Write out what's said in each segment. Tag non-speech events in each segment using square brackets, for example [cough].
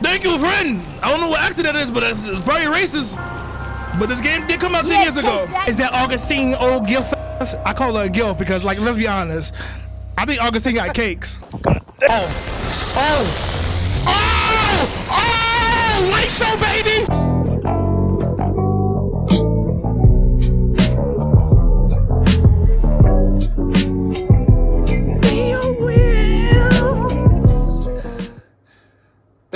Thank you, friend. I don't know what accent that is, but it's, it's probably racist. But this game did come out 10 Yeah, years ago. take that. Is that Augustine old Gilf? I call her a Gilf because, like, let's be honest. I think Augustine got cakes. Oh. Oh. Oh. Oh. oh! Light show, baby.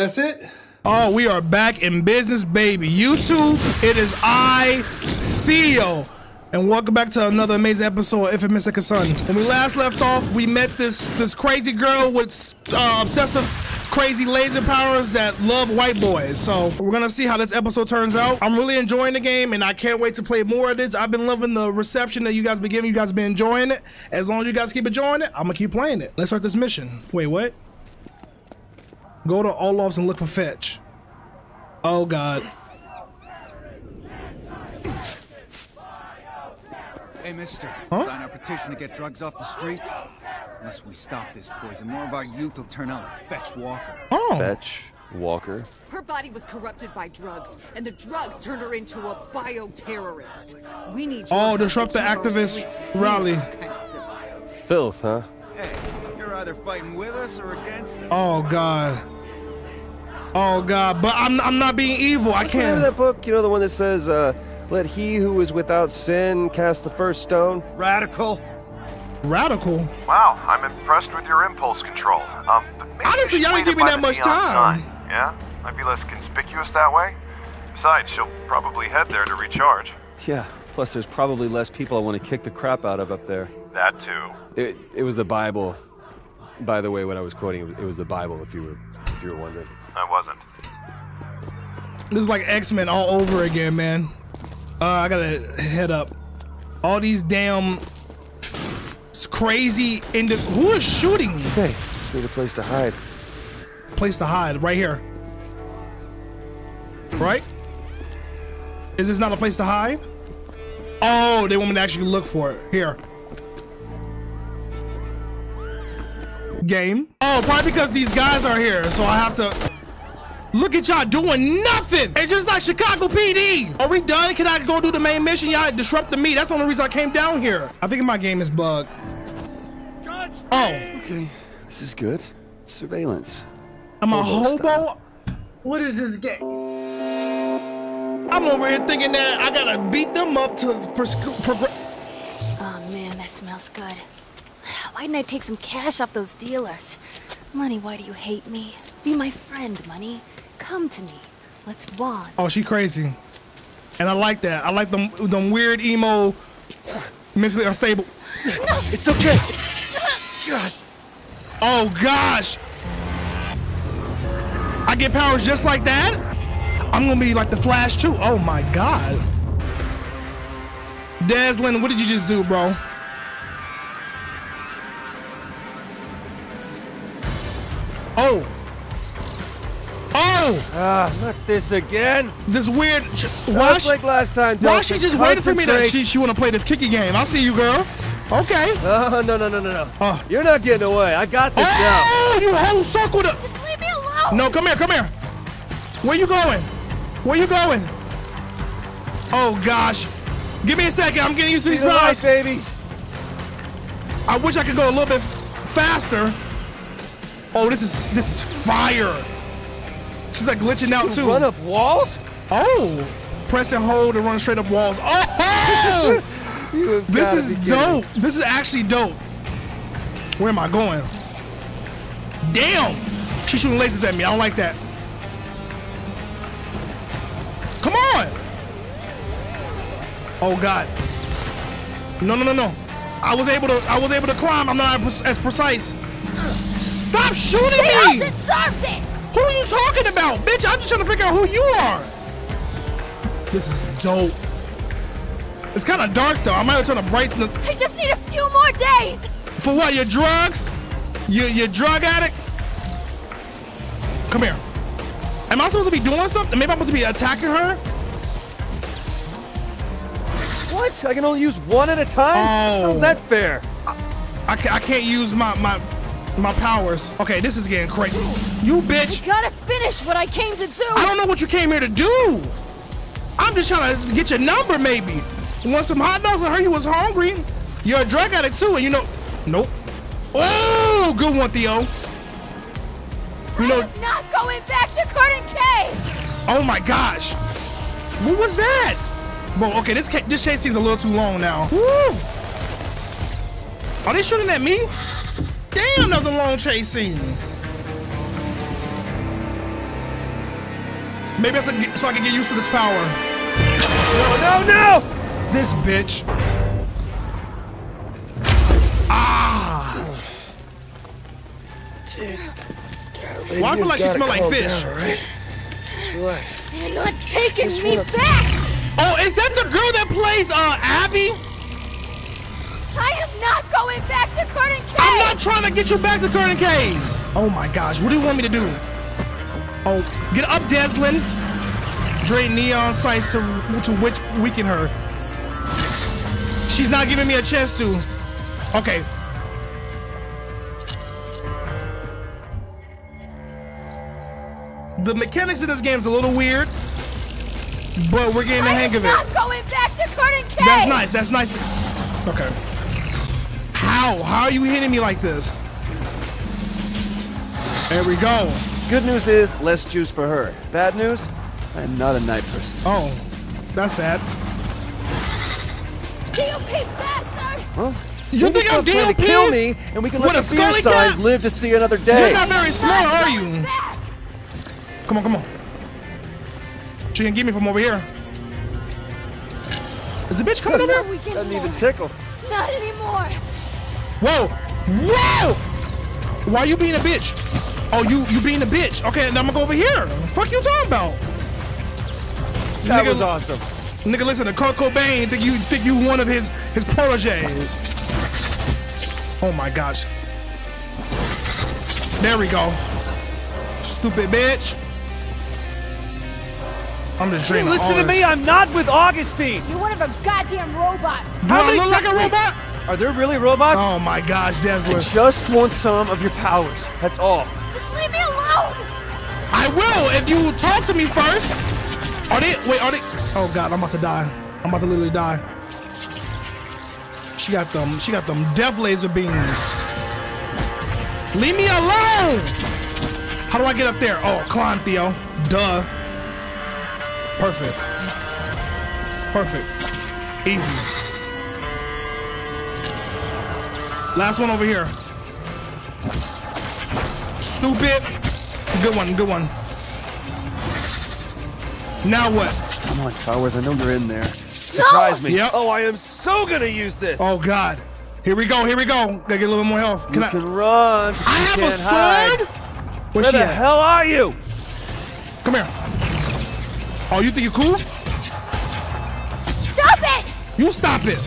That's it? Oh, we are back in business, baby. YouTube, it is I, Theo. And welcome back to another amazing episode of Infamous Second Son. When we last left off, we met this this crazy girl with uh, obsessive, crazy laser powers that love white boys. So we're gonna see how this episode turns out. I'm really enjoying the game, and I can't wait to play more of this. I've been loving the reception that you guys been giving. You guys been enjoying it. As long as you guys keep enjoying it, I'm gonna keep playing it. Let's start this mission. Wait, what? Go to Olaf's and look for Fetch. Oh God. Hey, mister. Huh? Sign our petition to get drugs off the streets? Unless we stop this poison, more of our youth will turn out like Fetch Walker. Oh. Fetch, Walker. Her body was corrupted by drugs, and the drugs turned her into a bioterrorist. We need Oh, disrupt the activist rally. kind of filth. Filth, huh? Hey, you're either fighting with us or against us. Oh God. Oh God. But I'm I'm not being evil. I What's the name of can't. that book? You know the one that says, uh, "Let he who is without sin cast the first stone." Radical. Radical. Wow, I'm impressed with your impulse control. Um, but Honestly, you should y'all didn't give me that much time. sign, Yeah, might be less conspicuous that way. Besides, she'll probably head there to recharge. Yeah. Plus, there's probably less people I want to kick the crap out of up there. That too. It, it was the Bible. By the way, what I was quoting, it was the Bible. If you were, if you were wondering. I wasn't. This is like X Men all over again, man. Uh, I gotta head up. All these damn s- crazy indi- Who is shooting? Okay, just need a place to hide. Place to hide right here. Right? Is this not a place to hide? Oh, they want me to actually look for it. Here. Game. Oh, probably because these guys are here, so I have to. Look at y'all doing nothing. It's just like Chicago PD. Are we done? Can I go do the main mission? Y'all disrupting me. That's the only reason I came down here. I think my game is bugged. Oh, Okay, this is good. Surveillance. I'm a Hobo hobo. What is this game? I'm over here thinking that I gotta beat them up to progress. Oh man, that smells good. Why didn't I take some cash off those dealers? Money, why do you hate me? Be my friend, Money. Come to me. Let's bond. Oh, she crazy, and I like that. I like them them weird emo, mentally unstable. It's okay. God. Oh gosh! I get powers just like that? I'm gonna be like the Flash too. Oh my god. Deslin, what did you just do, bro? Oh. Oh! Ah, not this again. This weird. Why Just she, like last time. why she just waiting for me to. She, she wanna play this kicky game. I see you, girl. Okay. Oh, no, no, no, no, no. Oh. You're not getting away. I got this now. Oh, you whole circled up. Just leave me alone! No, come here, come here. Where you going? Where you going? Oh gosh. Give me a second. I'm getting used to these Speed of powers. baby. I wish I could go a little bit faster. Oh, this is this is fire. She's like glitching out too. Run up walls? Oh, press and hold and run straight up walls. Oh, [laughs] this is be kidding. dope. This is actually dope. Where am I going? Damn, she's shooting lasers at me. I don't like that. Come on. Oh God. No, no, no, no. I was able to. I was able to climb. I'm not as as precise. Stop shooting They all me! deserved it! Who are you talking about, bitch? I'm just trying to figure out who you are. This is dope. It's kind of dark though. I might have turned the brights in the, I just need a few more days! for what? Your drugs? You you drug addict? Come here. Am I supposed to be doing something? Maybe I'm supposed to be attacking her? What? I can only use one at a time? Oh. How's that fair? I, ca- I can't use my my. My powers. Okay, this is getting crazy. You bitch. Gotta finish what I came to do! I don't know what you came here to do. I'm just trying to get your number, maybe. Want some hot dogs? I heard you was hungry. You're a drug addict too, and you know. Nope. Oh, good one, Theo. You know. I'm not going back to Curdun Cay! Oh my gosh. What was that? Bro, okay, this ca- this chase seems a little too long now. Woo! Are they shooting at me? Damn, that was a long chase scene. Maybe that's a, so I can get used to this power. No, no, no! This bitch. Ah! Well, I feel like she smell like fish. right You're not taking me back! Oh, is that the girl that plays uh Abby? I am not going back to Curdun I'm not trying to get you back to Curdun Cay. Oh my gosh, what do you want me to do? Oh, get up, Deslin. Drain neon sights to to which weaken her. She's not giving me a chance to. Okay. The mechanics in this game is a little weird, but we're getting the I hang of it. not going back to Curdun Cay! That's nice. That's nice. Okay. How? How are you hitting me like this? There we go. Good news is less juice for her. Bad news, I'm not a night person. Oh, that's sad. DUP bastard! Well, You think I'm stop DUP? to kill me, and we can What, let a the beer Scully signs live to see another day. You're day. not very smart, are you? back! Come on, come on. She can get me from over here. Is the bitch coming over No here? weekend Doesn't more. even tickle. Not anymore! Whoa! Whoa! Why are you being a bitch? Oh, you you being a bitch. Okay, now I'm gonna go over here. Fuck you talking about? That Nigga- was awesome. Nigga, listen to Kurt Cobain. Think you think you one of his his proteges? Oh my gosh. There we go. Stupid bitch. I'm just Hey, listen all to this. me, I'm not with Augustine. You're one of her goddamn robots! Do How I many look like a times- robot? Are there really robots? Oh my gosh, I just want some of your powers. That's all. Just leave me alone! I will if you talk to me first. Are they? Wait, are they? Oh god, I'm about to die. I'm about to literally die. She got them. She got them death laser beams. Leave me alone. How do I get up there? Oh, climb, Theo. Duh. Perfect. Perfect. Easy. Last one over here. Stupid. Good one, good one. Now what? Come on, Powers, I know you're in there. Surprise me. Yep. Oh, I am so gonna use this. Oh God. Here we go, here we go. Gotta get a little more health. Can you I? can run. I you have a can't hide. sword? Where the at? hell are you? Come here. Oh, you think you're cool? Stop it! You stop it.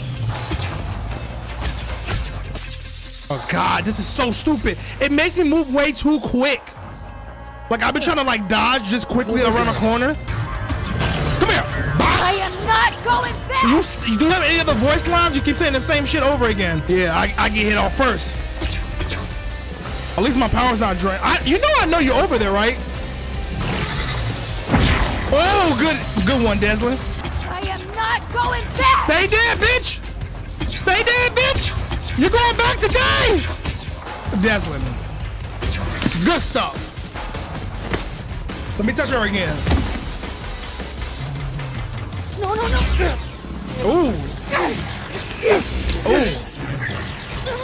Oh God, this is so stupid. It makes me move way too quick. Like I've been trying to like dodge just quickly around a corner. Come here. I am not going back! You, you do have any other voice lines? You keep saying the same shit over again. Yeah, I, I get hit off first. At least my power's not drained. I, you know I know you're over there, right? Oh, good, good one, Deslin. I am not going back! Stay dead, bitch. Stay dead, bitch. You're going back today. Deslin. Good stuff. Let me touch her again. No, no, no! Ooh. Ooh.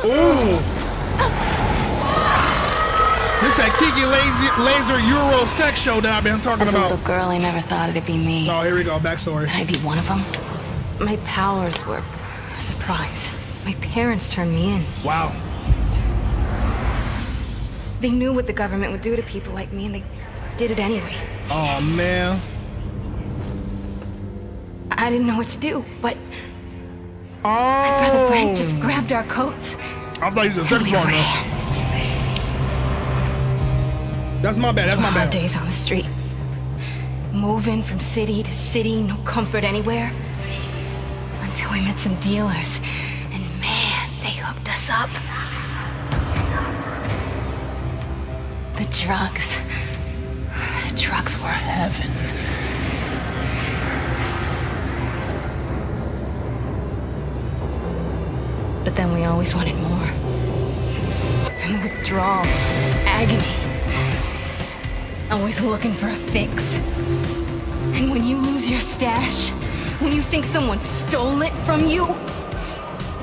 Ooh. This that Kiki lazy, Laser Euro sex show that I've been talking As a little about. girl, I never thought it'd be me. Oh, here we go. Backstory. Could I be one of them? My powers were a surprise. My parents turned me in. Wow. They knew what the government would do to people like me, and they did it anyway. Oh man. I didn't know what to do, but Oh. My Brother oh. Brent just grabbed our coats. I thought he was a sex partner. That's my bad. That's my bad. days on the street. Moving from city to city, no comfort anywhere. Until we met some dealers. And man, they hooked us up. drugs. Drugs were heaven. But then we always wanted more. And the withdrawal, agony. Always looking for a fix. And when you lose your stash, when you think someone stole it from you,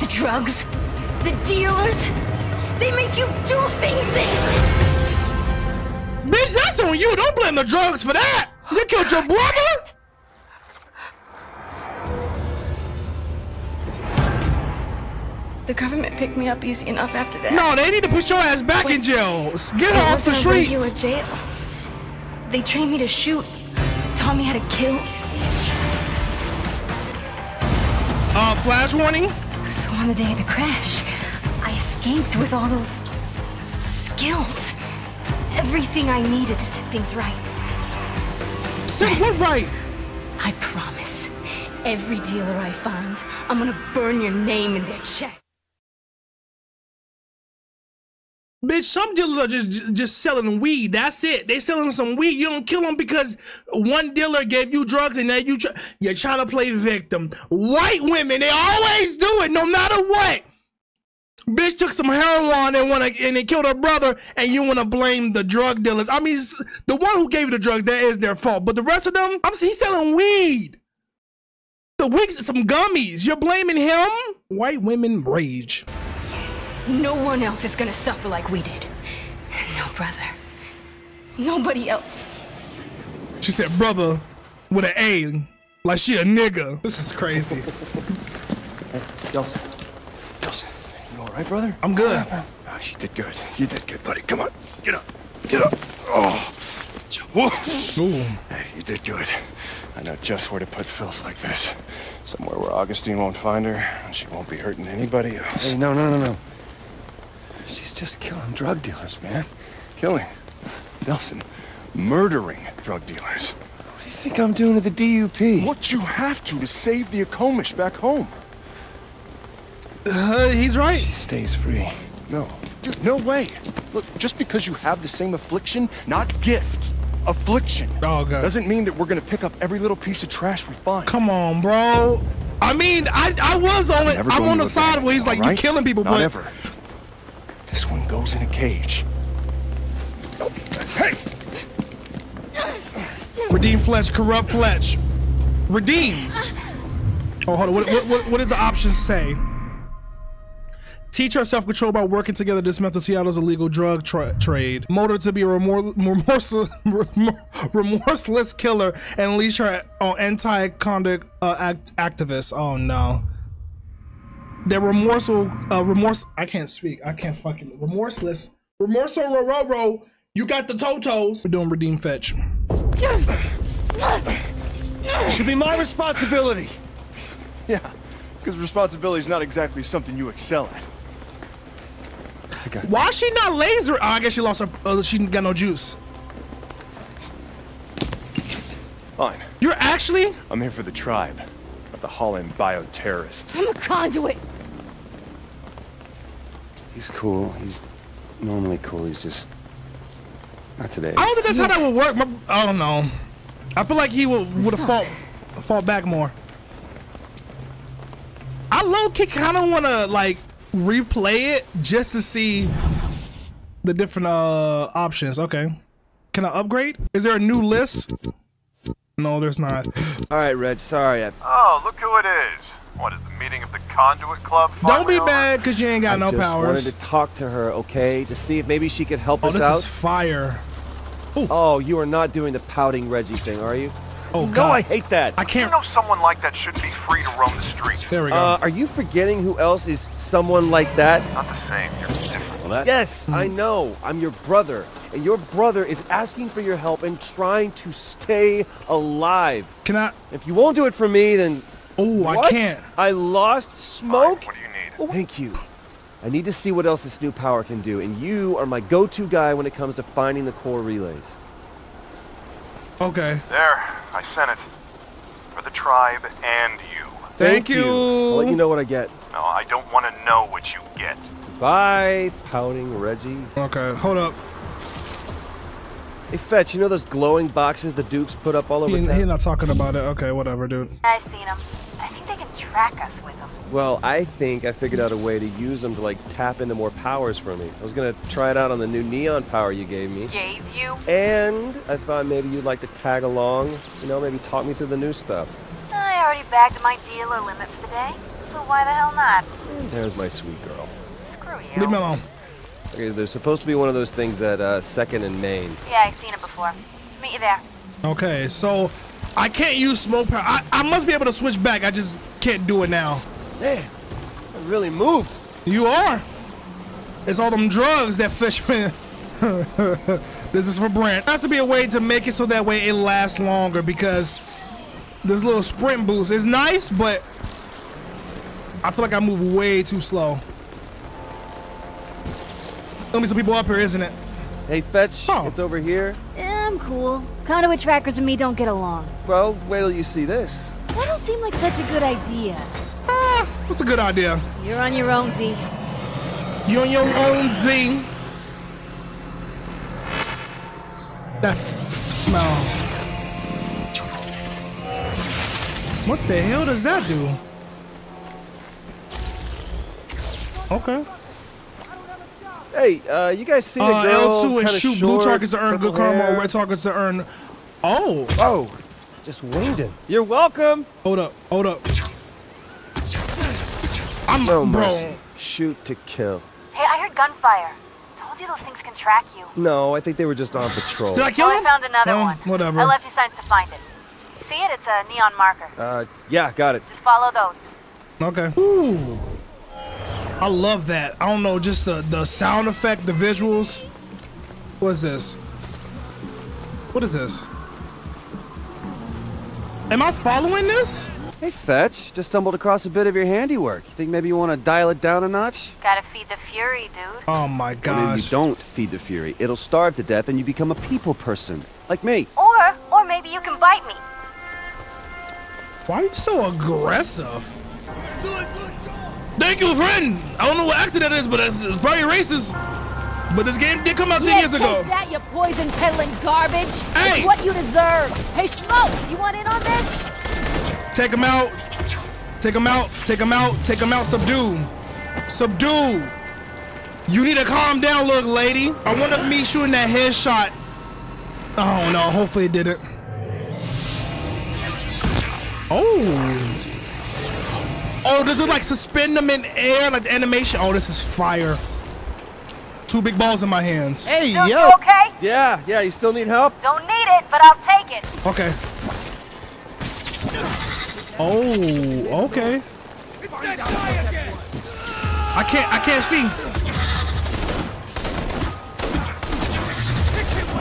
the drugs, the dealers, they make you do things they. Bitch, that's on you. Don't blame the drugs for that. You killed your brother? The government picked me up easy enough after that. No, they need to put your ass back in jail. Get her off the wasn't regular streets. jail. They trained me to shoot, taught me how to kill. Uh, flash warning. So on the day of the crash, escaped with all those skills. Everything I needed to set things right. Set what right? I promise. Every dealer I find, I'm gonna burn your name in their chest. Bitch, some dealers are just just selling weed. That's it. They selling some weed. You don't kill them because one dealer gave you drugs and now you try, you're trying to play victim. White women, they always do it, no matter what. Bitch took some heroin and wanna and they killed her brother, and you wanna blame the drug dealers. I mean, the one who gave you the drugs, that is their fault. But the rest of them, I'm he's selling weed. The weeks, some gummies. You're blaming him. White women rage. No one else is gonna suffer like we did. No brother. Nobody else. She said, brother, with an A, like she a nigga. This is crazy. Delsin. Delsin, you all right, brother? I'm good. Oh, you did good. You did good, buddy. Come on. Get up. Get up. Oh. Hey, you did good. I know just where to put filth like this. Somewhere where Augustine won't find her, and she won't be hurting anybody else. Hey, no, no, no, no. She's just killing drug dealers, man. Killing. Delsin. Murdering drug dealers. What do you think I'm doing to the DUP? What you have to to save the Akomish back home. Uh, he's right. She stays free. No. Dude, no way. Look, just because you have the same affliction, not gift, affliction, Oh, God. doesn't mean that we're gonna pick up every little piece of trash we find. Come on, bro. I mean, I I was on it. I'm on the side abandon where he's like, all you're killing people, Not but ever. This one goes in a cage. Hey! redeem flesh, corrupt flesh. Redeem. Oh, hold on. What, what, what, what does the options say? Teach her self-control by working together to dismantle Seattle's illegal drug tra- trade. Mold her to be a remor- remorseless, [laughs] remorseless killer and unleash her on anti-conduct uh, act- activists. Oh no. They're remorseful, uh, remorse. I can't speak. I can't fucking remorseless. Remorseful, ro ro ro. You got the totos. We're doing redeem fetch. Should be my responsibility. Yeah, because responsibility is not exactly something you excel at. I got Why is she not laser? Oh, I guess she lost her. Uh, she didn't got no juice. Fine. You're actually. I'm here for the tribe, not the Holland bioterrorists. I'm a conduit. He's cool. He's normally cool. He's just not today. I don't think that's how that would work. My, I don't know. I feel like he would would have fought fought back more. I low key kind of want to like replay it just to see the different uh options. Okay, can I upgrade? Is there a new list? No, there's not. All right, Reg. Sorry. I, Oh, look who it is. What is the meeting of the Conduit Club? Don't be over? bad because you ain't got I no just powers. wanted to talk to her, okay, to see if maybe she could help Oh, us this out. is fire. Oh, you are not doing the pouting Reggie thing, are you? Oh No, God, I hate that. I can't. You know someone like that shouldn't be free to roam the streets. There we go. Uh, are you forgetting who else is someone like that? Not the same. You're different. Yes, Hmm. I know. I'm your brother, and your brother is asking for your help and trying to stay alive. Can I? If you won't do it for me, then Oh, I can't. I lost smoke. What do you need? Thank you. I need to see what else this new power can do, and you are my go-to guy when it comes to finding the core relays. Okay. There, I sent it. For the tribe and you. Thank, you. I'll let you know what I get. No, I don't want to know what you get. Bye, pouting Reggie. Okay, hold up. Hey, Fetch, you know those glowing boxes the dupes put up all over He, town? he not talking about it. Okay, whatever, dude. I've seen them. I think they can track us with them. Well, I think I figured out a way to use them to like tap into more powers for me. I was gonna try it out on the new neon power you gave me. Gave you? And I thought maybe you'd like to tag along, you know, maybe talk me through the new stuff. I already bagged my dealer limit for the day, so why the hell not? There's my sweet girl. Screw you. Leave me alone. Okay, there's supposed to be one of those things at uh, Second and Main. Yeah, I've seen it before. Meet you there. Okay, so I can't use smoke power. I, I must be able to switch back. I just can't do it now. Man, I really moved. You are. It's all them drugs that Fishman. [laughs] this is for Brent. There has to be a way to make it so that way it lasts longer because this little sprint boost is nice, but I feel like I move way too slow. There'll be some people up here, isn't it? Hey, Fetch, Oh. it's over here. I'm cool. Conduit trackers and me don't get along. Well, wait till you see this. That don't seem like such a good idea. Ah, that's a good idea. You're on your own, D. You're on your own Z. That f- smell. What the hell does that do? Okay. Hey, uh, you guys see the Uh, girl L2 and kinda shoot blue short, targets to earn good purple karma, or red targets to earn. Oh, Oh, just winged him. You're welcome. hold up, hold up. I'm No bro. mercy. Shoot to kill. Hey, I heard gunfire. Told you those things can track you. No, I think they were just on patrol. Did I kill Oh, I him? found another Oh, one. whatever. I left you signs to find it. See it? It's a neon marker. Uh, yeah, got it. Just follow those. Okay. Ooh. I love that. I don't know, just the, the sound effect, the visuals. What is this? What is this? Am I following this? Hey, Fetch, just stumbled across a bit of your handiwork. You think maybe you want to dial it down a notch? Gotta feed the fury, dude. Oh my Or maybe gosh. you don't feed the fury. It'll starve to death and you become a people person. Like me. Or, or maybe you can bite me. Why are you so aggressive? Thank you, friend. I don't know what accent that is, but it's, it's probably racist. But this game did come out 10 Yeah, years ago. take that, you poison peddling garbage. Hey! It's what you deserve. Hey, Smokes, you want in on this? Take him out. Take him out. Take him out. Take him out. Subdue. Subdue. You need to calm down, look, lady. I wanted me shooting that headshot. Oh no, hopefully it didn't. Oh. Oh, does it like suspend them in air like the animation? Oh, this is fire. Two big balls in my hands. Hey, Dude, you okay? Yeah, yeah, you still need help? Don't need it, but I'll take it. Okay. Oh, okay. I can't I can't see.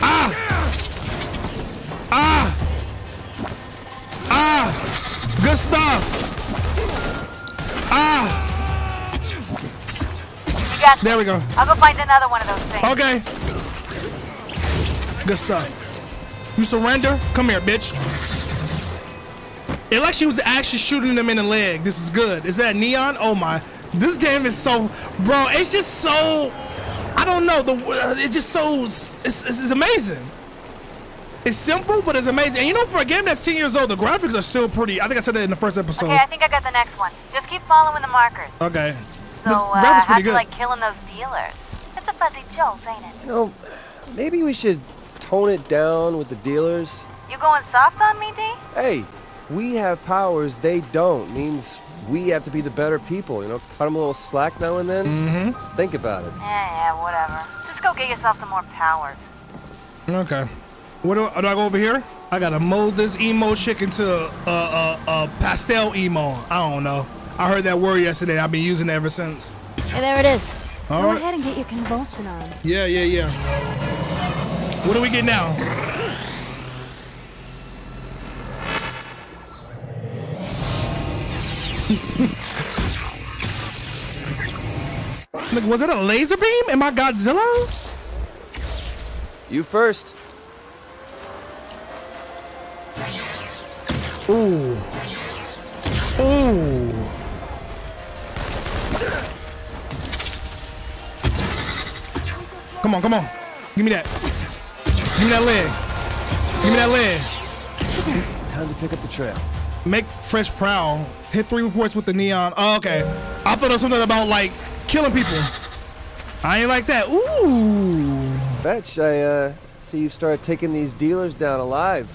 Ah! Ah! Ah! Good stuff. Ah! There we go. I'll go find another one of those things. Okay. Good stuff. You surrender? Come here, bitch. It like she was actually shooting them in the leg. This is good. Is that neon? Oh my. This game is so, bro. It's just so. I don't know. The uh, it's just so. It's, it's, it's amazing. It's simple, but it's amazing. And you know, for a game that's 10 years old, the graphics are still pretty. I think I said that in the first episode. Okay, I think I got the next one. Just keep following the markers. Okay. So, This uh, graphics pretty good. like killing those dealers? It's a fuzzy jolt, ain't it? You know, maybe we should tone it down with the dealers. You going soft on me, D? Hey, we have powers they don't. Means we have to be the better people, you know? Cut them a little slack now and then. Mm-hmm. Just think about it. Yeah, yeah, whatever. Just go get yourself some more powers. Okay. What do, do I go over here? I gotta mold this emo chick into a, a, a, a pastel emo. I don't know. I heard that word yesterday. I've been using it ever since. Hey, there it is. All Go right. ahead and get your convulsion on. Yeah, yeah, yeah. What do we get now? [laughs] Like, was it a laser beam? Am I Godzilla? You first. Ooh. Ooh. Come on, come on. Give me that. Give me that leg. Give me that leg. Time to pick up the trail. Make fresh prowl. Hit three reports with the neon. Oh, okay. I thought it was something about like killing people. I ain't like that. Ooh. Fetch, I uh, see you started taking these dealers down alive.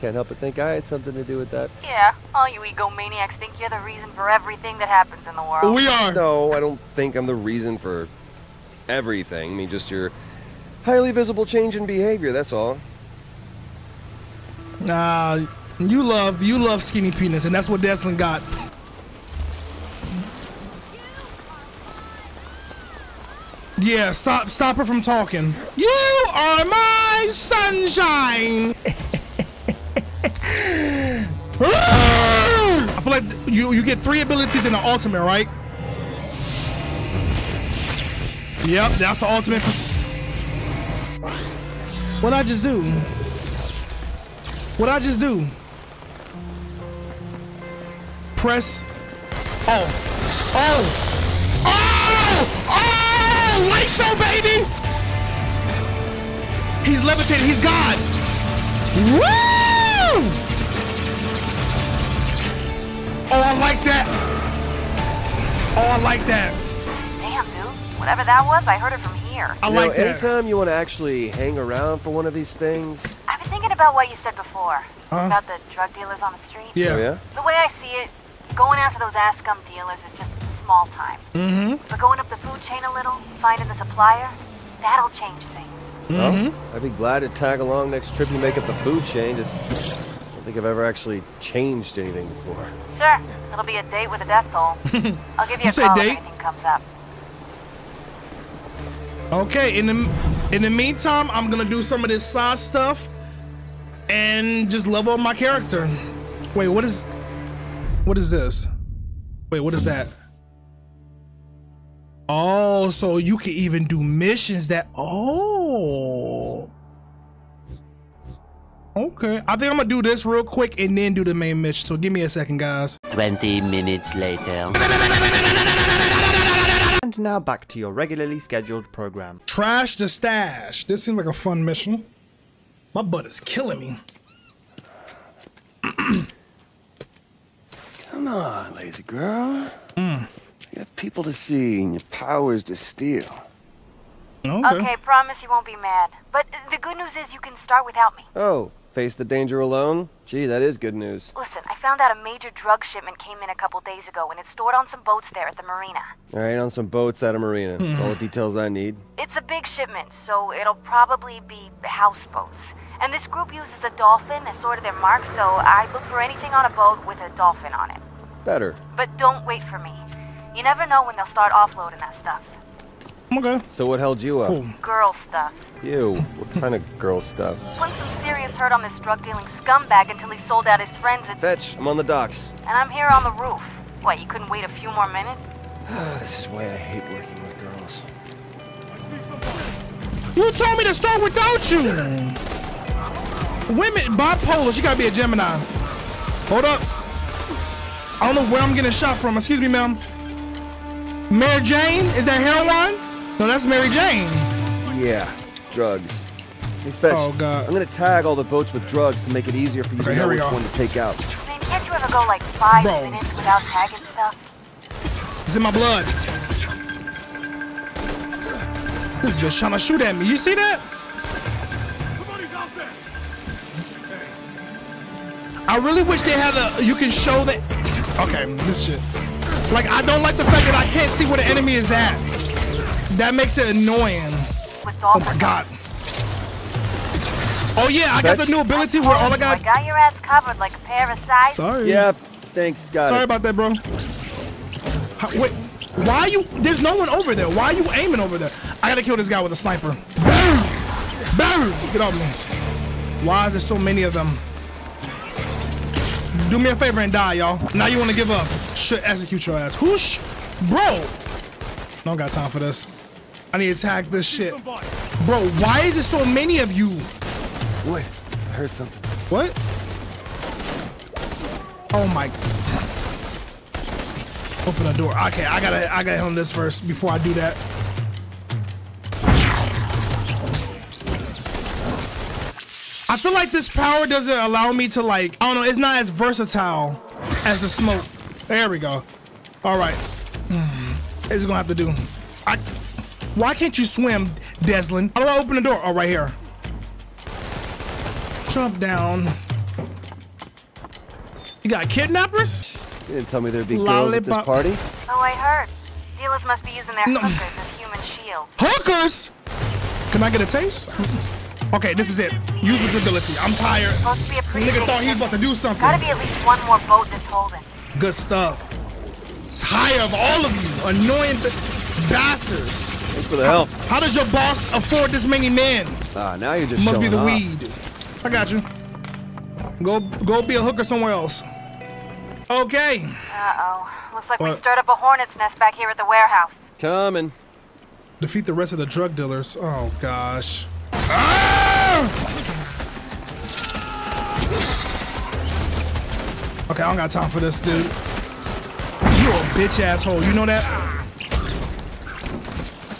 Can't help but think I had something to do with that. Yeah, all you egomaniacs think you're the reason for everything that happens in the world. We are. No, I don't think I'm the reason for everything. I mean, just your highly visible change in behavior, that's all. Nah, you love you love skinny penis, and that's what Deslin got. Yeah, stop stop her from talking. You are my sunshine. [laughs] [laughs] I feel like you you get three abilities in the ultimate, right? Yep, that's the ultimate. What I just do? What I just do? Press. Oh. Oh. Oh! Oh! Light show, baby! He's levitating. He's God. Woo! Oh, I like that. Oh, I like that. Damn, dude. Whatever that was, I heard it from here. I You know, that. anytime you want to actually hang around for one of these things. I've been thinking about what you said before. Huh? About the drug dealers on the street. Yeah. Oh, yeah? The way I see it, going after those ass scum dealers is just small time. Mm-hmm. But going up the food chain a little, finding the supplier, that'll change things. Mm-hmm. Well, I'd be glad to tag along next trip you make up the food chain. Just I don't think I've ever actually changed anything before. Sure, it'll be a date with a death toll. [laughs] I'll give you You a say call date? if anything comes up. Okay, in the in the meantime, I'm gonna do some of this side stuff and just level up my character. Wait, what is what is this? Wait, what is that? Oh, so you can even do missions that oh. Okay, I think I'm gonna do this real quick and then do the main mission. So give me a second, guys. 20 minutes later. And now back to your regularly scheduled program. Trash the stash. This seems like a fun mission. My butt is killing me. Come on, lazy girl. Mm. You have people to see and your powers to steal. Okay. okay, promise you won't be mad. But the good news is you can start without me. Oh, face the danger alone? Gee, that is good news. Listen, I found out a major drug shipment came in a couple days ago and it's stored on some boats there at the marina. All right, on some boats at a marina. That's all the hmm. details I need. It's a big shipment, so it'll probably be houseboats. And this group uses a dolphin as sort of their mark, so I look for anything on a boat with a dolphin on it. Better. But don't wait for me. You never know when they'll start offloading that stuff. Okay. So what held you up? Girl stuff. Ew, What kind of girl stuff? Put some serious hurt on this drug dealing scumbag until he sold out his friends and, Fetch, I'm on the docks. and I'm here on the roof. What, you couldn't wait a few more minutes? [sighs] this is why I hate working with girls. You told me to start without you. Women bipolar. She gotta be a Gemini. Hold up. I don't know where I'm getting shot from. Excuse me, ma'am. Mary Jane? Is that heroin? No, that's Mary Jane. Yeah, drugs. Hey, Fetch, Oh, God. I'm gonna tag all the boats with drugs to make it easier for you Okay, to know here we which go. one to take out. Man, can't you ever go like five Bro. minutes without tagging stuff? It's in my blood. This bitch trying to shoot at me. You see that? I really wish they had a. You can show that. Okay, this shit. Like I don't like the fact that I can't see where the enemy is at. That makes it annoying. Oh my god. Oh yeah, I got the new ability where all I got. I got. got your ass covered like a pair of sides. Sorry. Yeah, thanks, got Sorry about that, bro. Wait, why are you? There's no one over there. Why are you aiming over there? I gotta kill this guy with a sniper. Boom! Boom! Get off me. Why is there so many of them? Do me a favor and die, y'all. Now you wanna give up? Should execute your ass. Whoosh, bro. Don't got time for this. I need to tag this shit, bro. Why is there so many of you? Wait, I heard something. What? Oh my. Open the door. Okay, I gotta I gotta hit on this first before I do that. I feel like this power doesn't allow me to like, I don't know, it's not as versatile as the smoke. There we go. All right. Hmm. It's gonna have to do. I, why can't you swim, Deslin? How do I open the door? Oh, right here. Jump down. You got kidnappers? You didn't tell me there'd be girls at this party. Oh, I heard. Dealers must be using their No. hookers as human shields. Hookers! Can I get a taste? Okay, this is it. Use this ability. I'm tired. Supposed to be a pretty Nigga thought he was about to do something. Gotta be at least one more boat that's holding. Good stuff. Tired of all of you annoying b- bastards. Thanks for the help. How does your boss afford this many men? Ah, now you're just Must be the off. weed. I got you. Go, go be a hooker somewhere else. Okay. Uh-oh. Looks like we stirred up a hornet's nest back here at the warehouse. Coming. Defeat the rest of the drug dealers. Oh gosh. Ah! Okay, I don't got time for this, dude. You a bitch asshole. You know that?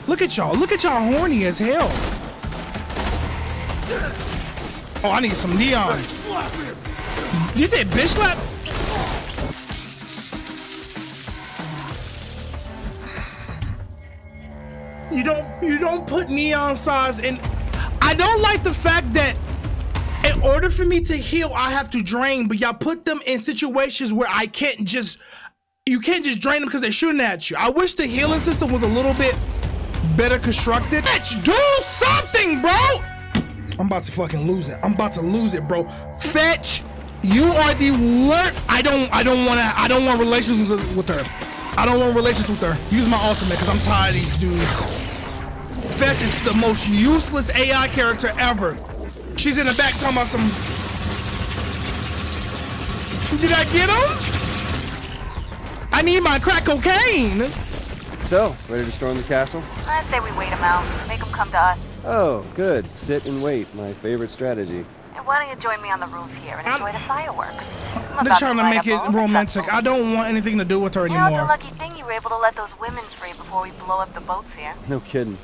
Look at y'all. Look at y'all horny as hell. Oh, I need some neon. You said bitch slap? You don't you don't put neon signs in I don't like the fact that in order for me to heal, I have to drain, but y'all put them in situations where I can't just you can't just drain them because they're shooting at you. I wish the healing system was a little bit better constructed. Bitch, do something, bro! I'm about to fucking lose it. I'm about to lose it, bro. Fetch, you are the worst. I don't I don't wanna I don't want relations with with her. I don't want relations with her. Use my ultimate because I'm tired of these dudes. Fetch is the most useless AI character ever. She's in the back talking about some. Did I get him? I need my crack cocaine. So, ready to storm the castle? I say we wait him out. Make him come to us. Oh, good. Sit and wait. My favorite strategy. And why don't you join me on the roof here and enjoy the fireworks? I'm They're trying to make it romantic. I don't want anything to do with her anymore. You know, it's a lucky thing you were able to let those women free before we blow up the boats here. No kidding.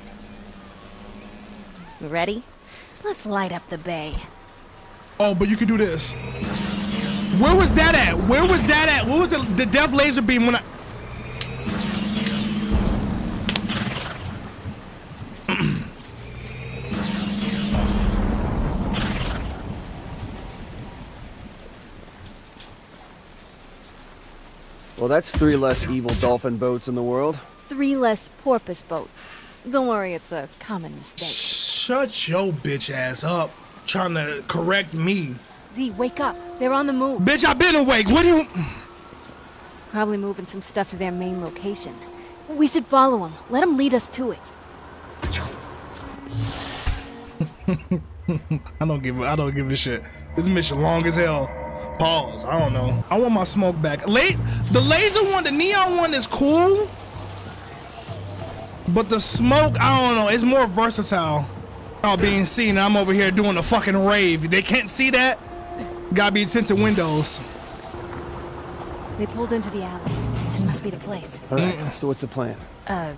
Ready? Let's light up the bay. Oh, but you can do this. Where was that at? Where was that at? What was the, the death laser beam when I? [clears throat] Well, that's three less evil dolphin boats in the world. Three less porpoise boats. Don't worry, it's a common mistake. Shut your bitch ass up. Trying to correct me. D, wake up. They're on the move. Bitch, I've been awake. What do you? Probably moving some stuff to their main location. We should follow them. Let them lead us to it. [laughs] I don't give. a- I don't give a shit. This mission long as hell. Pause. I don't know. I want my smoke back. Late. The laser one, the neon one is cool, but the smoke, I don't know. It's more versatile. All being seen. I'm over here doing a fucking rave. They can't see that. Gotta be tinted windows. They pulled into the alley. This must be the place. All right, so what's the plan? Uh,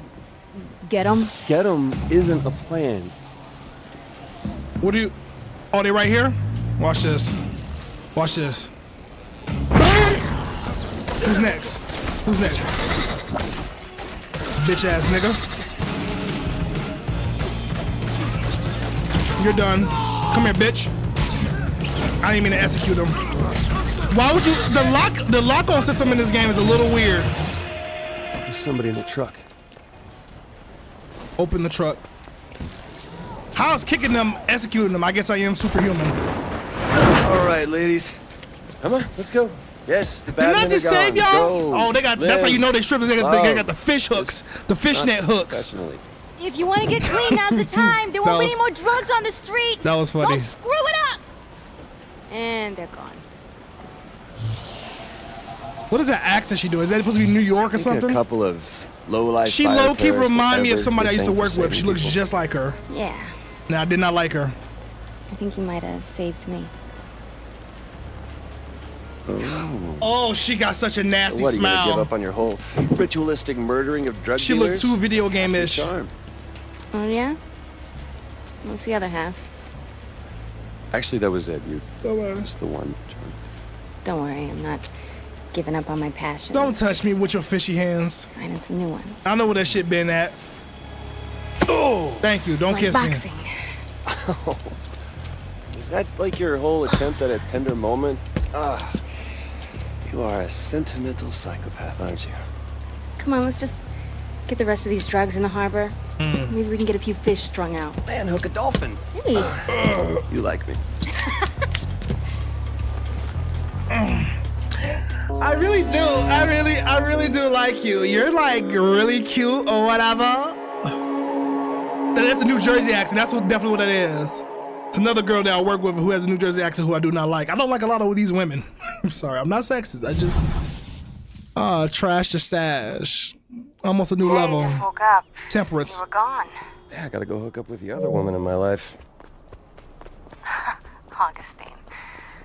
get them? Get 'em isn't a plan. What do you? Oh, they right here. Watch this. Watch this. Who's next? Who's next? Bitch ass nigga. You're done. Come here, bitch. I didn't mean to execute him. Why would you? The lock, the lock on system in this game is a little weird. There's somebody in the truck. Open the truck. How's kicking them, executing them? I guess I am superhuman. All right, ladies. Come on, let's go. Yes, the bad Didn't I men are just save y'all? Oh, they got. That's how you know they strippers. They got, they got the fish hooks, the fishnet Not hooks. professionally. If you want to get clean, now's the time. There [laughs] That won't be any more drugs on the street. That was funny. Don't screw it up. And they're gone. What is that accent she doing? Is that supposed to be New York or something? a couple of low-life She low key remind me of somebody I used to work with. She looks people. just like her. Yeah, Now I did not like her. I think you might have saved me. Oh, oh she got such a nasty What, are you gonna give up on your whole ritualistic murdering of drug She dealers? looked too video game-ish. Charm. Oh yeah. What's the other half? Actually, that was it. You Don't just the one. Don't worry, I'm not giving up on my passion. Don't touch me with your fishy hands. Finding some new ones. I know where that shit been at. Oh, thank you. Don't Like kiss me. boxing. [laughs] Is that like your whole attempt at a tender moment? Ah, you are a sentimental psychopath, aren't you? Come on, let's just get the rest of these drugs in the harbor. Hmm. Maybe we can get a few fish strung out. Man, hook a dolphin. Hey, [sighs] You like me. [laughs] I really do. I really, I really do like you. You're like really cute or whatever. That's a New Jersey accent. That's what definitely what it is. It's another girl that I work with who has a New Jersey accent who I do not like. I don't like a lot of these women. [laughs] I'm sorry. I'm not sexist. I just uh trash the stash. Almost a new Hey, level. just woke up. Temperance. You were gone. Yeah, I gotta go hook up with the other woman in my life. [laughs] Augustine.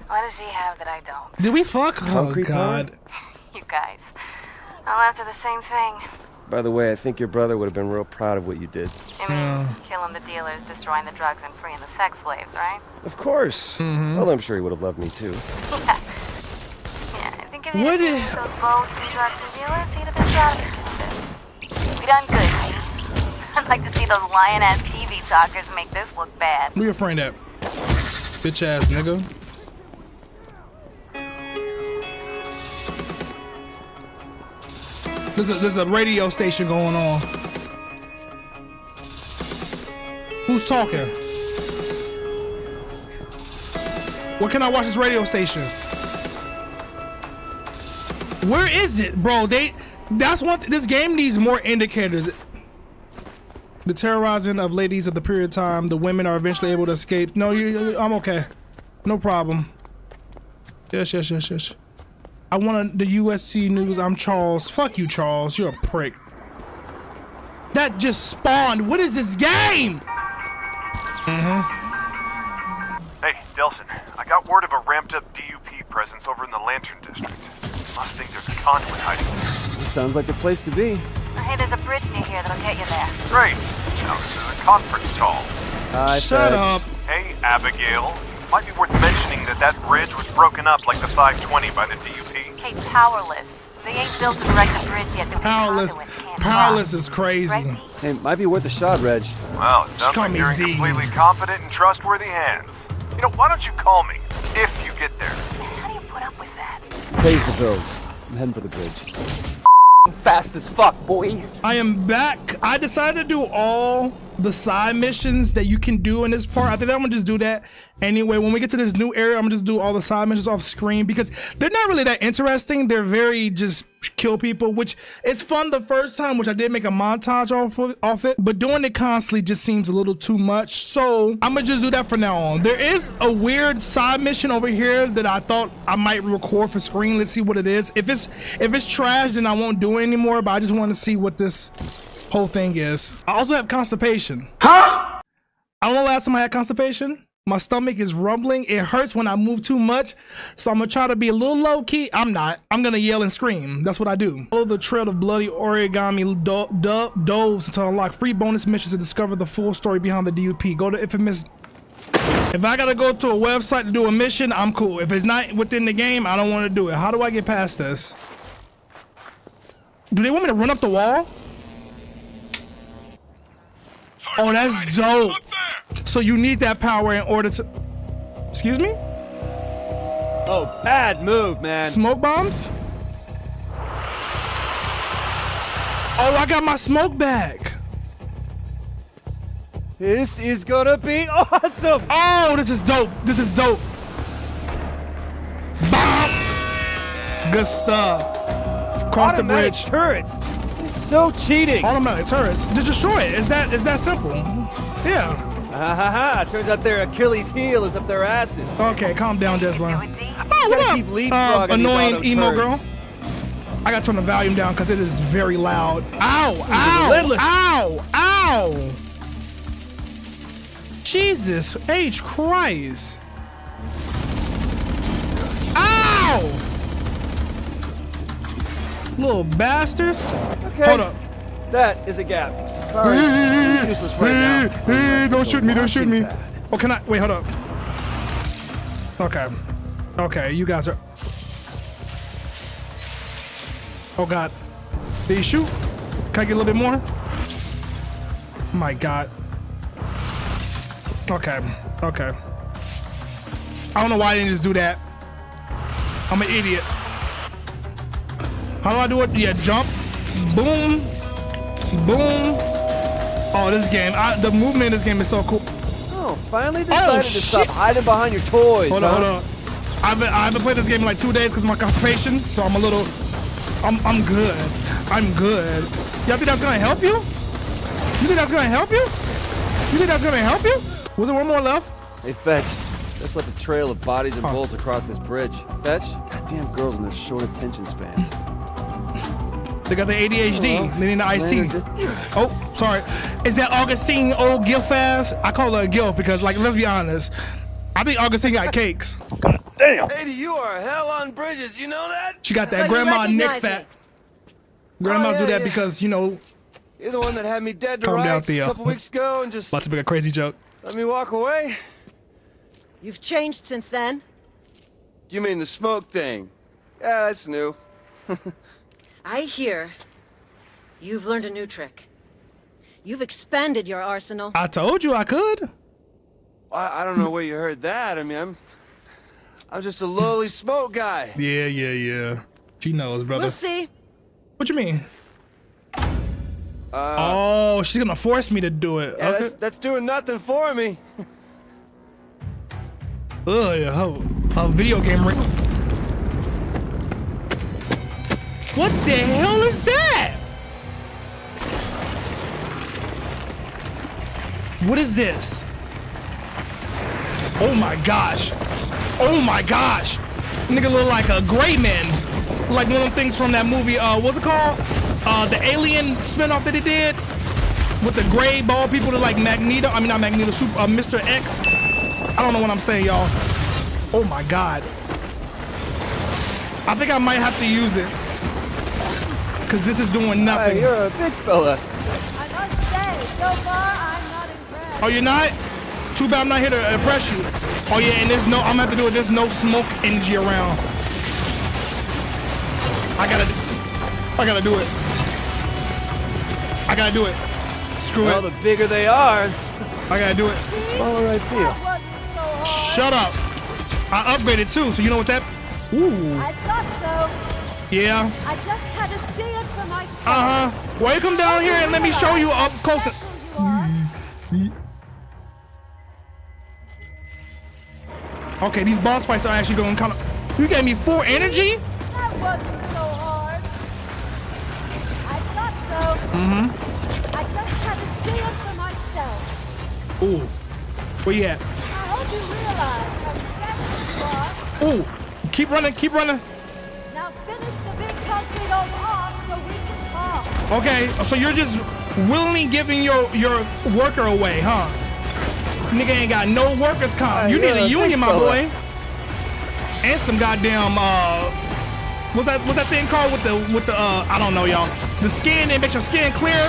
What does she have that I don't? Did we fuck? Oh God. [laughs] You guys. I'll answer the same thing. By the way, I think your brother would have been real proud of what you did. You mean killing the dealers, destroying the drugs, and freeing the sex slaves, right? Of course. Mm-hmm. Well, I'm sure he would have loved me too. yeah. [laughs] Yeah, I think if you What didn't is- those boats and drugs and dealers, he'd have been proud of We done good? I'd like to see those lion-ass TV talkers make this look bad. Where your friend at? Bitch ass nigga. There's a, there's a radio station going on. Who's talking? Where can I watch this radio station? Where is it, bro? They that's one. This game needs more indicators. The terrorizing of ladies of the period time. The women are eventually able to escape. No, you, you- I'm okay. No problem. Yes, yes, yes, yes. I want the USC news. I'm Charles. Fuck you, Charles. You're a prick. That just spawned. What is this game? Mm-hmm. Hey, Delsin, I got word of a ramped up DUP presence over in the Lantern District. Must think there's a convoy hiding there. This sounds like the place to be. Hey, there's a bridge near here that'll get you there. Great. Now, this is a conference call. Hi, Shut Fed. up. Hey, Abigail. Might be worth mentioning that that bridge was broken up like the 520 by the DUP. Hey, powerless. They ain't built to direct the bridge yet. that we Powerless. Powerless is crazy. Right? Hey, might be worth a shot, Reg. Well, it sounds call like me you're in completely confident and trustworthy hands. You know, why don't you call me if you get there? How do you put up with that? Pays the bills. I'm heading for the bridge. Fast as fuck, boy. I am back. I decided to do all the side missions that you can do in this part. I think I'm gonna just do that anyway. When we get to this new area, I'm gonna just do all the side missions off screen because they're not really that interesting. They're very just kill people, which is fun the first time, which I did make a montage off of, off it. But doing it constantly just seems a little too much. So I'm gonna just do that from now on. There is a weird side mission over here that I thought I might record for screen. Let's see what it is. If it's if it's trash, then I won't do it anymore. But I just want to see what this whole thing is. I also have constipation. Huh? I don't know last time I had constipation. My stomach is rumbling. It hurts when I move too much. So I'm gonna try to be a little low key. I'm not. I'm gonna yell and scream. That's what I do. Follow the trail of bloody origami do- do- doves to unlock free bonus missions to discover the full story behind the DUP. Go to infamous. If I gotta go to a website to do a mission, I'm cool. If it's not within the game, I don't want to do it. How do I get past this? Do they want me to run up the wall? Oh, that's dope. So you need that power in order to. Excuse me? Oh, bad move, man. Smoke bombs? Oh, I got my smoke back. This is gonna be [laughs] awesome. Oh, this is dope. This is dope. Bomb. Good stuff. Cross the bridge. turrets. It's so cheating. Automatic turrets. Just destroy it. It's that. It's that simple. Yeah. Ha ha ha! Turns out their Achilles heel is up their asses. Okay, calm down, Desla. Oh, what up? Uh, annoying emo turds. girl. I gotta turn the volume down because it is very loud. Ow! Ow! Ow! Ow! Jesus H Christ! Ow! Little bastards. Okay. Hold up. That is a gap. Sorry. [laughs] Useless right now. Hey, [laughs] don't shoot me, don't shoot me. That. Oh, can I? Wait, hold up. Okay. Okay, you guys are. Oh god. Did he shoot? Can I get a little bit more? My god. Okay. Okay. I don't know why I didn't just do that. I'm an idiot. How do I do it? Yeah, jump. Boom. Boom. Oh, this game. I, the movement in this game is so cool. Oh, finally oh, decided to shit. stop hiding behind your toys, Hold huh? on, hold on. I've been, I haven't played this game in like two days because of my constipation, so I'm a little. I'm, I'm good. I'm good. Y'all think that's gonna help you? You think that's gonna help you? You think that's gonna help you? Was there one more left? Hey, Fetch. Just left a trail of bodies and bullets across this bridge. Fetch? Goddamn girls and their short attention spans. They got the ADHD. Well, they need the IC. Oh, sorry. Is that Augustine old Gilf ass? I call her a Gilf because, like, let's be honest. I think Augustine got cakes. Damn! Lady, you are hell on bridges, you know that? She got that grandma Nick fat. Grandmas Oh, do that yeah. because, you know, You're the one that had me dead to Calm down, a Theo. couple weeks ago and just about to make a crazy joke. let me walk away? You've changed since then. You mean the smoke thing? Yeah, that's new. [laughs] I hear you've learned a new trick. You've expanded your arsenal. I told you I could. I, I don't know where you heard that. I mean, I'm I'm just a lowly smoke guy. [laughs] Yeah, yeah, yeah. She knows, brother. We'll see. What you mean? Uh, oh, she's gonna force me to do it. yeah, okay. that's, that's doing nothing for me. [laughs] Ugh, yeah, oh, a video game What the hell is that? What is this? Oh my gosh. Oh my gosh. Nigga look like a gray man. Like one of them things from that movie, uh, what's it called? Uh, the Alien spinoff that they did? With the gray bald people that like Magneto, I mean not Magneto, Super, uh, Mr. X. I don't know what I'm saying, y'all. Oh my god. I think I might have to use it. Cause this is doing nothing. Hey, you're a big fella. I must say, so far I'm not impressed. Oh, you're not? Too bad I'm not here to impress you. Oh yeah, and there's no, I'm gonna have to do it. There's no smoke energy around. I gotta, I gotta do it. I gotta do it. Screw Well, it. the bigger they are, I gotta do it. the smaller I feel. Shut up. I upgraded too, so you know what that? Ooh. I thought so. Yeah. I just had to see it for myself. Uh huh. Why come down here and let me show you up close? Okay, these boss fights are actually going kind of. You gave me four energy. That wasn't so hard. I thought so. Mm-hmm. I just had to see it for myself. Ooh. Where you at? I hope you realize how special you are. Ooh. Keep running. Keep running. So we can talk. Okay. So you're just willingly giving your your worker away, huh? Nigga ain't got no workers comp. You you're need a a union, my fella. boy. And some goddamn uh. What's that? What's that thing called with the with the uh? I don't know, y'all. The skin that makes your skin clear.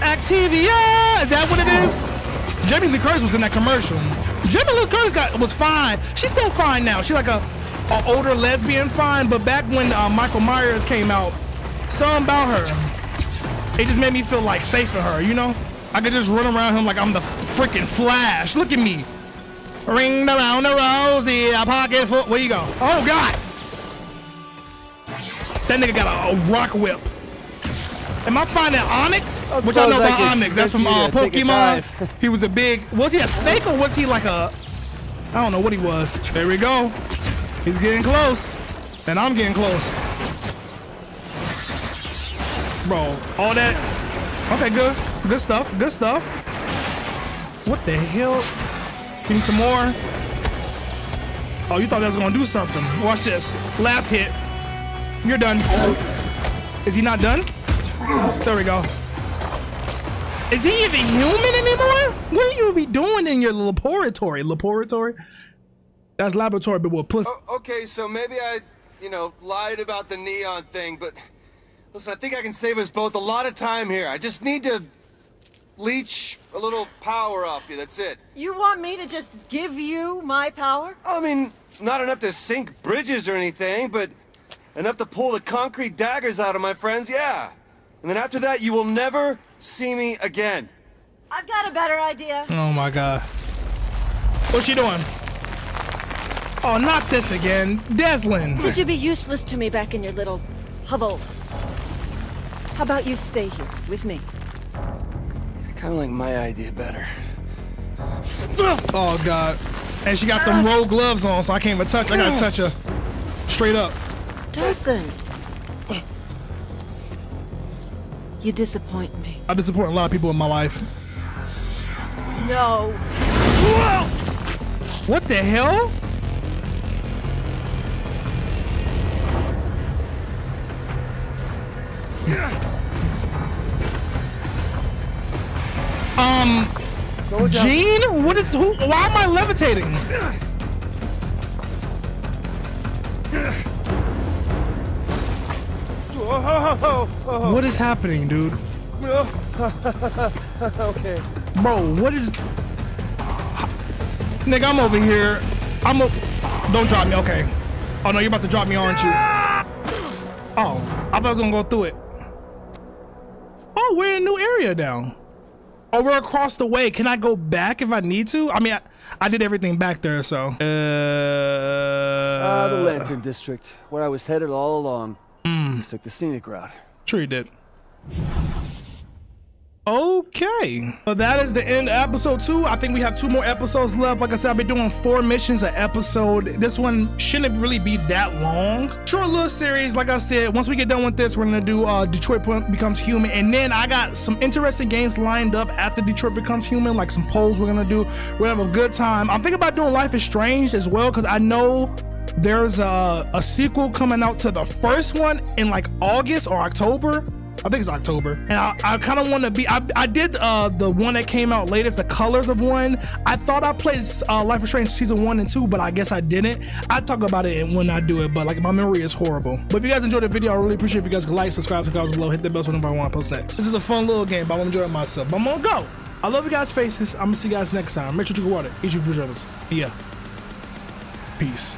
Activia. Is that what it is? Jamie Lee Curtis was in that commercial. Jamie Lee Curtis got was fine. She's still fine now. She's like a, a older lesbian fine. But back when uh, Michael Myers came out, something about her, it just made me feel like safe for her. You know, I could just run around him like I'm the freaking Flash. Look at me. Ring around the rosy, a pocket full. Where you go? Oh God! That nigga got a, a rock whip. Am I finding Onix? Which I know I about Onix. That's from uh, to take a Pokemon. He was a big. Was he a snake or was he like a? I don't know what he was. There we go. He's getting close, and I'm getting close. Bro, all that. Okay, good, good stuff, good stuff. What the hell? Give me some more. Oh, you thought that was gonna do something. Watch this. Last hit. You're done. Is he not done? There we go. Is he even human anymore? What are you be doing in your laboratory? Laboratory? That's laboratory, but with pussy. Oh, okay, so maybe I, you know, lied about the neon thing, but listen, I think I can save us both a lot of time here. I just need to leech a little power off you, that's it. You want me to just give you my power? I mean, not enough to sink bridges or anything, but enough to pull the concrete daggers out of my friends, yeah. And then after that, you will never see me again. I've got a better idea. Oh my god. What's she doing? Oh, not this again. Delsin. Since you'd be useless to me back in your little hovel, how about you stay here with me? I kind of like my idea better. Oh god. And she got them roll gloves on, so I can't even touch. Her. I gotta touch her. Straight up. Dawson. You disappoint me. I disappoint a lot of people in my life. No. What the hell? Um, Gene? What is who? Why am I levitating? What is happening, dude? okay. Bro, what is? Nigga, I'm over here. I'm a. Don't drop me, okay? Oh no, you're about to drop me, aren't you? Oh, I thought I was gonna go through it. Oh, we're in a new area now. Oh, we're across the way. Can I go back if I need to? I mean, I, I did everything back there, so. Uh, Ah, the Lantern District, where I was headed all along. Mm. Just took the scenic route. Sure you did. Okay. So that is the end of episode two. I think we have two more episodes left. Like I said, I've been doing four missions an episode. This one shouldn't really be that long. Short little series. Like I said, once we get done with this, we're gonna do uh, Detroit Becomes Human. And then I got some interesting games lined up after Detroit Becomes Human, like some polls we're gonna do. We're gonna have a good time. I'm thinking about doing Life is Strange as well, because I know there's a, a sequel coming out to the first one in like August or October. I think it's October. And I, I kind of want to be. I, I did uh, the one that came out latest, the colors of one. I thought I played uh, Life is Strange season one and two, but I guess I didn't. I talk about it when I do it, but like my memory is horrible. But if you guys enjoyed the video, I really appreciate if you guys could like, subscribe, subscribe below, hit that bell so nobody want to post next. This is a fun little game, but I'm enjoying myself. But I'm gonna go. I love you guys' faces. I'm gonna see you guys next time. Make sure you drink water. Eat your pajamas. Yeah. Peace.